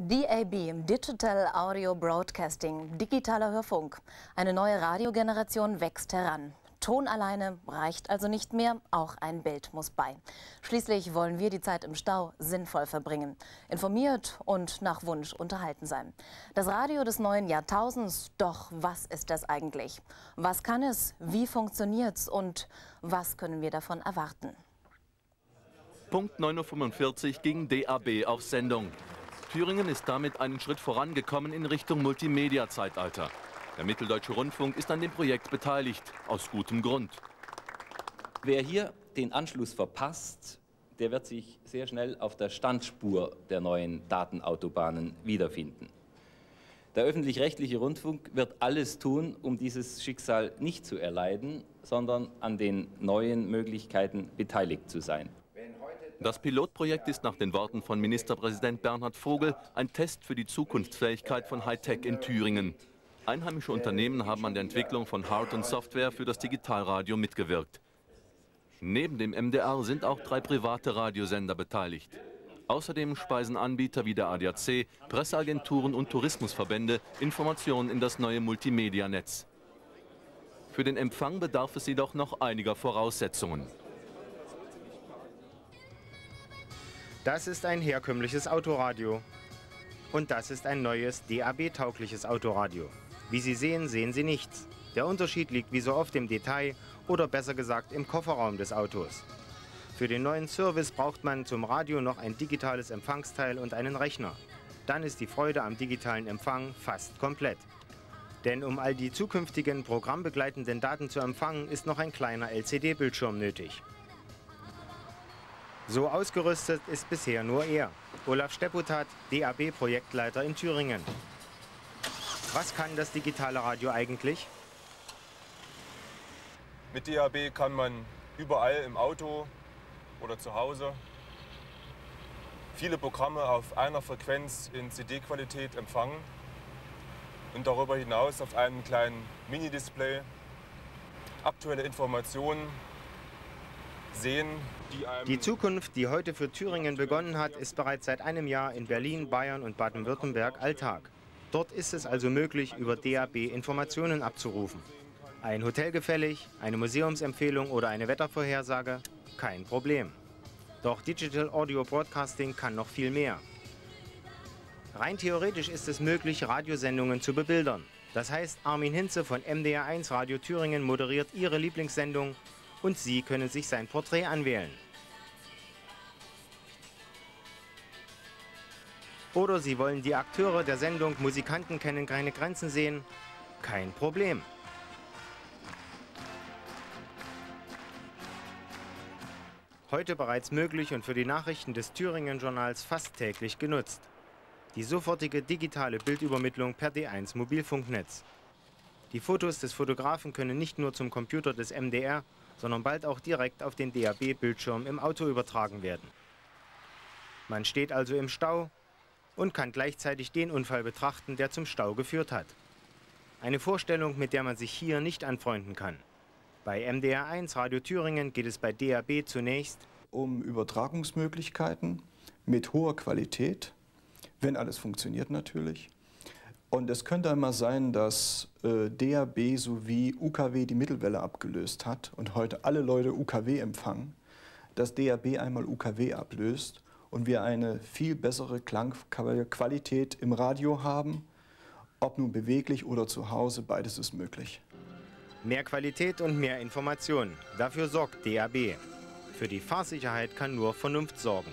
DAB, Digital Audio Broadcasting, digitaler Hörfunk. Eine neue Radiogeneration wächst heran. Ton alleine reicht also nicht mehr, auch ein Bild muss bei. Schließlich wollen wir die Zeit im Stau sinnvoll verbringen, informiert und nach Wunsch unterhalten sein. Das Radio des neuen Jahrtausends, doch was ist das eigentlich? Was kann es, wie funktioniert's und was können wir davon erwarten? Punkt 9.45 Uhr ging DAB auf Sendung. Thüringen ist damit einen Schritt vorangekommen in Richtung Multimedia-Zeitalter. Der Mitteldeutsche Rundfunk ist an dem Projekt beteiligt, aus gutem Grund. Wer hier den Anschluss verpasst, der wird sich sehr schnell auf der Standspur der neuen Datenautobahnen wiederfinden. Der öffentlich-rechtliche Rundfunk wird alles tun, um dieses Schicksal nicht zu erleiden, sondern an den neuen Möglichkeiten beteiligt zu sein. Das Pilotprojekt ist nach den Worten von Ministerpräsident Bernhard Vogel ein Test für die Zukunftsfähigkeit von Hightech in Thüringen. Einheimische Unternehmen haben an der Entwicklung von Hard- und Software für das Digitalradio mitgewirkt. Neben dem MDR sind auch drei private Radiosender beteiligt. Außerdem speisen Anbieter wie der ADAC, Presseagenturen und Tourismusverbände Informationen in das neue Multimedia-Netz. Für den Empfang bedarf es jedoch noch einiger Voraussetzungen. Das ist ein herkömmliches Autoradio. Und das ist ein neues DAB-taugliches Autoradio. Wie Sie sehen, sehen Sie nichts. Der Unterschied liegt wie so oft im Detail oder besser gesagt im Kofferraum des Autos. Für den neuen Service braucht man zum Radio noch ein digitales Empfangsteil und einen Rechner. Dann ist die Freude am digitalen Empfang fast komplett. Denn um all die zukünftigen programmbegleitenden Daten zu empfangen, ist noch ein kleiner LCD-Bildschirm nötig. So ausgerüstet ist bisher nur er, Olaf Stepputat, DAB-Projektleiter in Thüringen. Was kann das digitale Radio eigentlich? Mit DAB kann man überall im Auto oder zu Hause viele Programme auf einer Frequenz in CD-Qualität empfangen und darüber hinaus auf einem kleinen Mini-Display aktuelle Informationen sehen, die einem Die Zukunft, die heute für Thüringen begonnen hat, ist bereits seit einem Jahr in Berlin, Bayern und Baden-Württemberg Alltag. Dort ist es also möglich, über DAB Informationen abzurufen. Ein Hotel gefällig, eine Museumsempfehlung oder eine Wettervorhersage? Kein Problem. Doch Digital Audio Broadcasting kann noch viel mehr. Rein theoretisch ist es möglich, Radiosendungen zu bebildern. Das heißt, Armin Hinze von MDR1 Radio Thüringen moderiert Ihre Lieblingssendung und Sie können sich sein Porträt anwählen. Oder Sie wollen die Akteure der Sendung Musikanten kennen keine Grenzen sehen? Kein Problem. Heute bereits möglich und für die Nachrichten des Thüringen-Journals fast täglich genutzt. Die sofortige digitale Bildübermittlung per D1 Mobilfunknetz. Die Fotos des Fotografen können nicht nur zum Computer des MDR, sondern bald auch direkt auf den DAB-Bildschirm im Auto übertragen werden. Man steht also im Stau und kann gleichzeitig den Unfall betrachten, der zum Stau geführt hat. Eine Vorstellung, mit der man sich hier nicht anfreunden kann. Bei MDR1 Radio Thüringen geht es bei DAB zunächst um Übertragungsmöglichkeiten mit hoher Qualität, wenn alles funktioniert natürlich. Und es könnte einmal sein, dass äh, DAB sowie UKW die Mittelwelle abgelöst hat und heute alle Leute UKW empfangen, dass DAB einmal UKW ablöst und wir eine viel bessere Klangqualität im Radio haben. Ob nun beweglich oder zu Hause, beides ist möglich. Mehr Qualität und mehr Information. Dafür sorgt DAB. Für die Fahrsicherheit kann nur Vernunft sorgen.